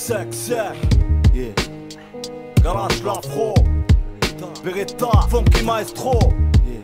sec, sec. Yeah. Garage l'afro. Beretta, funky maestro. Yeah.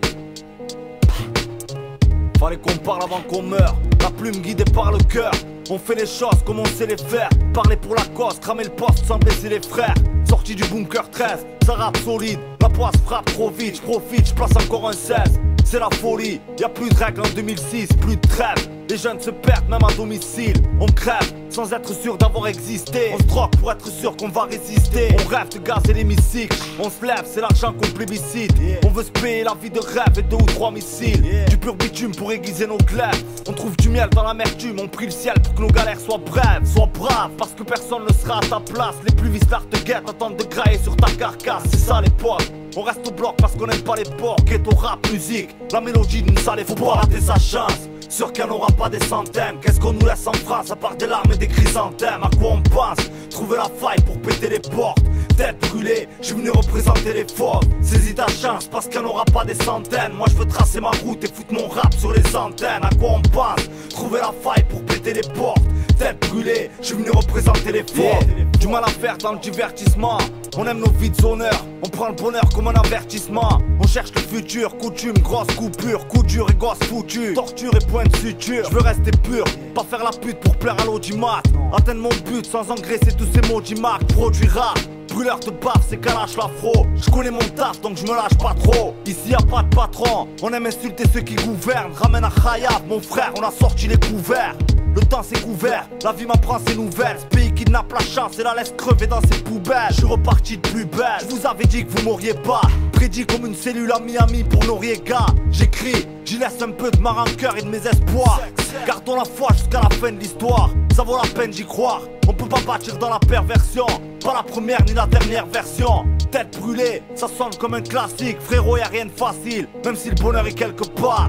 Fallait qu'on parle avant qu'on meure. La plume guidée par le cœur. On fait les choses comme on sait les faire. Parler pour la cause, cramer le poste sans baisser les frères. Sorti du bunker 13, ça rappe solide. La poisse frappe trop vite, j'profite, j'place encore un 16. C'est la folie, y a plus de règles en 2006, plus de trêve. Les jeunes se perdent même à domicile. On crève sans être sûr d'avoir existé. On se drogue pour être sûr qu'on va résister. On rêve de gazer l'hémicycle. On se lève, c'est l'argent qu'on plébiscite. On veut se payer la vie de rêve et deux ou trois missiles. Du pur bitume pour aiguiser nos glaives. On trouve du miel dans l'amertume. On prie le ciel pour que nos galères soient brèves. Sois brave parce que personne ne sera à ta place. Les plus vistards te guettent, attendent de grailler sur ta carcasse. C'est ça l'époque. On reste au bloc parce qu'on n'aime pas les porcs. Ghetto rap musique, la mélodie d'une salle, faut pas rater sa chance. Sûr qu'il n'y en aura pas des centaines. Qu'est-ce qu'on nous laisse en France à part des larmes et des chrysanthèmes À quoi on pense Trouver la faille pour péter les portes. Tête brûlée, je suis venu représenter les fauves. Saisis ta chance parce qu'il n'y en aura pas des centaines. Moi je veux tracer ma route et foutre mon rap sur les antennes. À quoi on pense Trouver la faille pour péter les portes. Tête brûlée, je suis venu représenter les fauves. Du mal à faire dans le divertissement. On aime nos vies honneurs, on prend le bonheur comme un avertissement. On cherche le futur, coutume, grosse coupure, coup dur et gosse foutu. Torture et point de suture. Je veux rester pur, pas faire la pute pour plaire à l'audimat. Atteindre mon but sans engraisser tous ces mots d'IMAC. Produit rap, brûleur de baf, c'est calache l'afro. Je connais mon taf donc je me lâche pas trop. Ici y a pas de patron, on aime insulter ceux qui gouvernent. Ramène à Khayab, mon frère, on a sorti les couverts. Le temps s'est couvert, la vie m'apprend ses nouvelles. Ce pays kidnappe la chance et la laisse crever dans ses poubelles. Je suis reparti de plus belle. Vous avais dit que vous m'auriez pas. Prédit comme une cellule à Miami pour Noriega. J'écris, j'y laisse un peu de ma rancœur et de mes espoirs. Gardons la foi jusqu'à la fin de l'histoire. Ça vaut la peine d'y croire. On peut pas bâtir dans la perversion. Pas la première ni la dernière version. Tête brûlée, ça sonne comme un classique. Frérot, y'a rien de facile. Même si le bonheur est quelque part.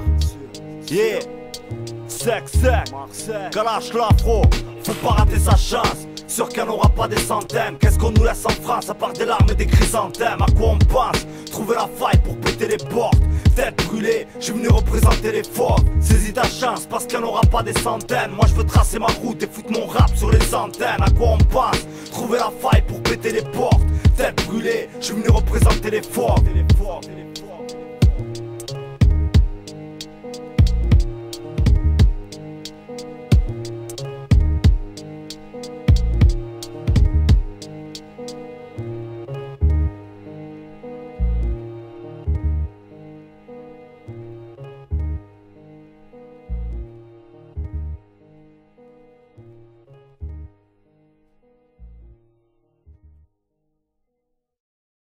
Yeah. Sec, sec, Kalash l'afro, faut pas rater sa chance. Sûr qu'il n'y en aura pas des centaines. Qu'est-ce qu'on nous laisse en France à part des larmes et des chrysanthèmes? À quoi on pense Trouver la faille pour péter les portes. Tête brûlée, je suis venu représenter les forts. Saisis ta chance parce qu'il n'y en aura pas des centaines. Moi je veux tracer ma route et foutre mon rap sur les antennes. À quoi on pense Trouver la faille pour péter les portes. Tête brûlée, je suis venu représenter les forts.